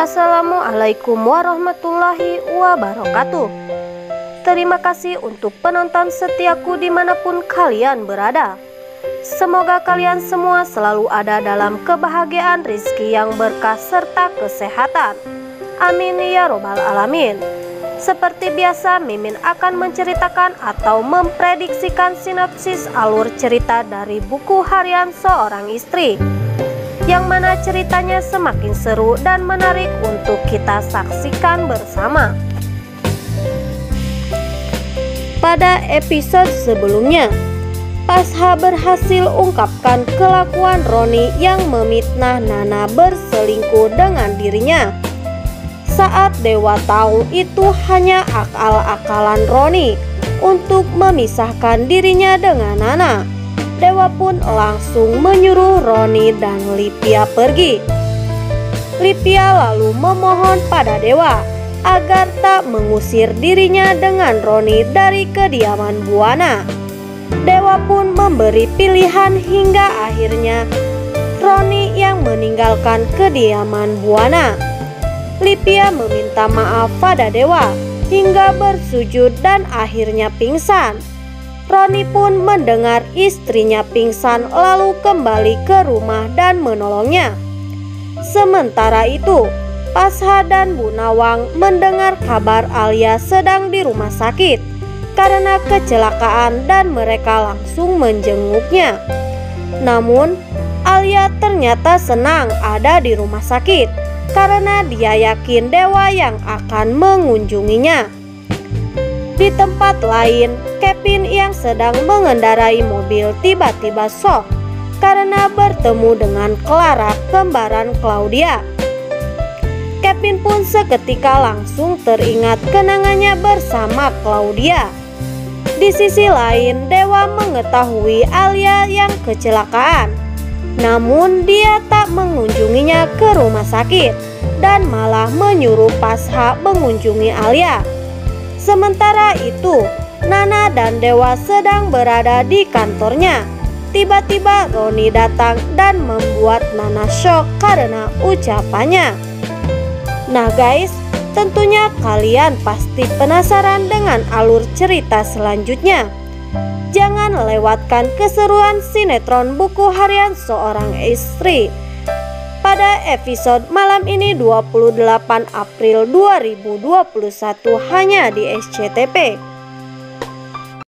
Assalamualaikum warahmatullahi wabarakatuh. Terima kasih untuk penonton setiaku di mana pun kalian berada. Semoga kalian semua selalu ada dalam kebahagiaan rizki yang berkah serta kesehatan. Amin ya robbal alamin. Seperti biasa, Mimin akan menceritakan atau memprediksikan sinopsis alur cerita dari buku harian seorang istri. Yang mana ceritanya semakin seru dan menarik untuk kita saksikan bersama. Pada episode sebelumnya, Pasha berhasil ungkapkan kelakuan Roni yang memitnah Nana berselingkuh dengan dirinya saat Dewa tahu itu hanya akal-akalan Roni untuk memisahkan dirinya dengan Nana. Dewa pun langsung menyuruh Roni dan Lipia pergi. Lipia lalu memohon pada Dewa agar tak mengusir dirinya dengan Roni dari kediaman Buana. Dewa pun memberi pilihan hingga akhirnya Roni yang meninggalkan kediaman Buana. Lipia meminta maaf pada dewa hingga bersujud dan akhirnya pingsan. Roni pun mendengar istrinya pingsan lalu kembali ke rumah dan menolongnya. Sementara itu, Pasha dan Bu Nawang mendengar kabar Alia sedang di rumah sakit karena kecelakaan dan mereka langsung menjenguknya. Namun, Alia ternyata senang ada di rumah sakit karena dia yakin dewa yang akan mengunjunginya. Di tempat lain, Kevin yang sedang mengendarai mobil tiba-tiba shock karena bertemu dengan Clara, kembaran Claudia. Kevin pun seketika langsung teringat kenangannya bersama Claudia. Di sisi lain, Dewa mengetahui Alia yang kecelakaan namun dia tak mengunjunginya ke rumah sakit dan malah menyuruh Pasha mengunjungi Alia. Sementara itu, Nana dan Dewa sedang berada di kantornya. Tiba-tiba Roni datang dan membuat Nana shock karena ucapannya. Nah guys, tentunya kalian pasti penasaran dengan alur cerita selanjutnya. Jangan lewatkan keseruan sinetron buku harian seorang istri. Pada episode malam ini 28 April 2021 hanya di SCTP.